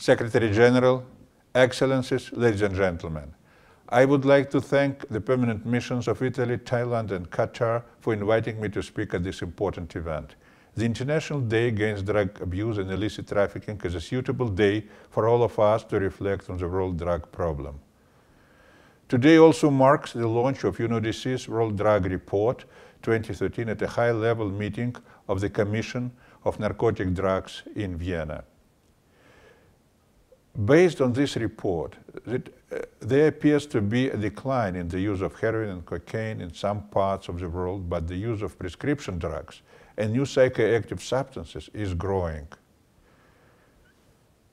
Secretary General, Excellencies, ladies and gentlemen, I would like to thank the permanent missions of Italy, Thailand and Qatar for inviting me to speak at this important event. The International Day Against Drug Abuse and Illicit Trafficking is a suitable day for all of us to reflect on the world drug problem. Today also marks the launch of UNODC's World Drug Report 2013 at a high-level meeting of the Commission of Narcotic Drugs in Vienna. Based on this report, uh, there appears to be a decline in the use of heroin and cocaine in some parts of the world, but the use of prescription drugs and new psychoactive substances is growing.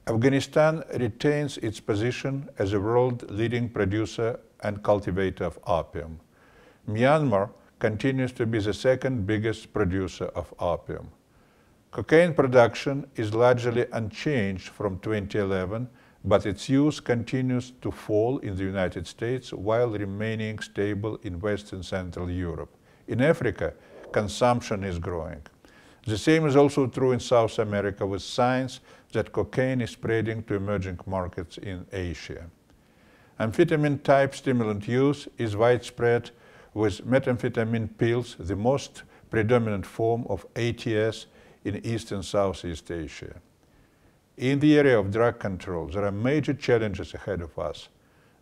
Afghanistan retains its position as a world leading producer and cultivator of opium. Myanmar continues to be the second biggest producer of opium. Cocaine production is largely unchanged from 2011, but its use continues to fall in the United States while remaining stable in West and Central Europe. In Africa, consumption is growing. The same is also true in South America with signs that cocaine is spreading to emerging markets in Asia. Amphetamine type stimulant use is widespread with methamphetamine pills the most predominant form of ATS in East and Southeast Asia. In the area of drug control, there are major challenges ahead of us.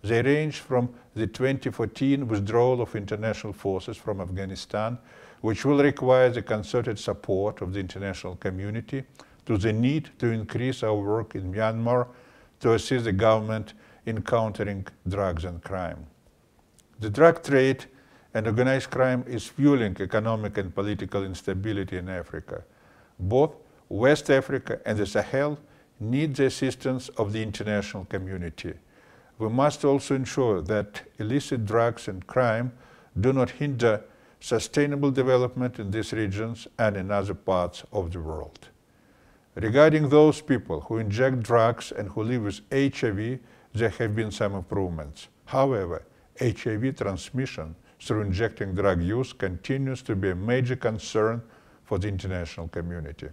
They range from the 2014 withdrawal of international forces from Afghanistan, which will require the concerted support of the international community, to the need to increase our work in Myanmar to assist the government in countering drugs and crime. The drug trade and organized crime is fueling economic and political instability in Africa. Both West Africa and the Sahel need the assistance of the international community. We must also ensure that illicit drugs and crime do not hinder sustainable development in these regions and in other parts of the world. Regarding those people who inject drugs and who live with HIV, there have been some improvements. However, HIV transmission through injecting drug use continues to be a major concern for the international community.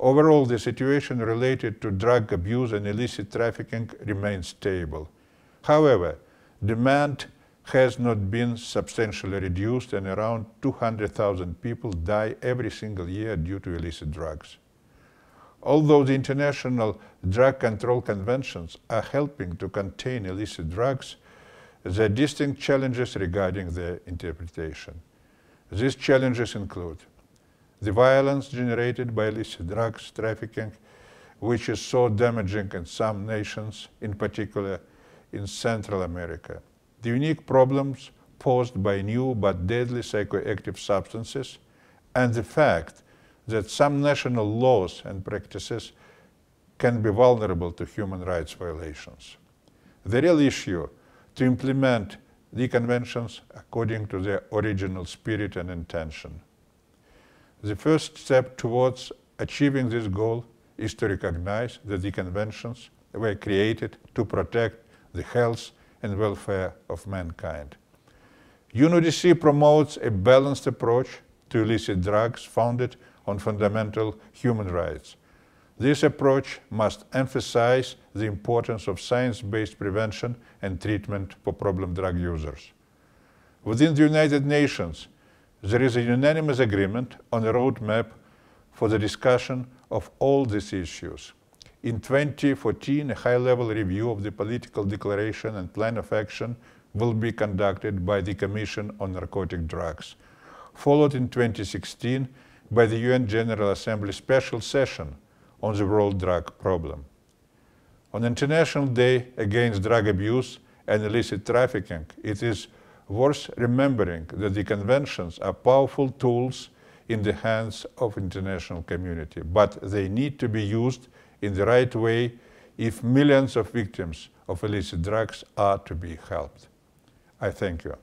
Overall, the situation related to drug abuse and illicit trafficking remains stable. However, demand has not been substantially reduced and around 200,000 people die every single year due to illicit drugs. Although the international drug control conventions are helping to contain illicit drugs, there are distinct challenges regarding their interpretation. These challenges include the violence generated by illicit drugs trafficking, which is so damaging in some nations, in particular in Central America. The unique problems posed by new but deadly psychoactive substances, and the fact that some national laws and practices can be vulnerable to human rights violations. The real issue to implement the conventions according to their original spirit and intention. The first step towards achieving this goal is to recognize that the conventions were created to protect the health and welfare of mankind. UNODC promotes a balanced approach to illicit drugs founded on fundamental human rights. This approach must emphasize the importance of science-based prevention and treatment for problem drug users. Within the United Nations, there is a unanimous agreement on a roadmap for the discussion of all these issues. In 2014, a high-level review of the political declaration and plan of action will be conducted by the Commission on Narcotic Drugs, followed in 2016 by the UN General Assembly special session on the world drug problem. On International Day Against Drug Abuse and Illicit Trafficking, it is worth remembering that the conventions are powerful tools in the hands of international community, but they need to be used in the right way if millions of victims of illicit drugs are to be helped. I thank you.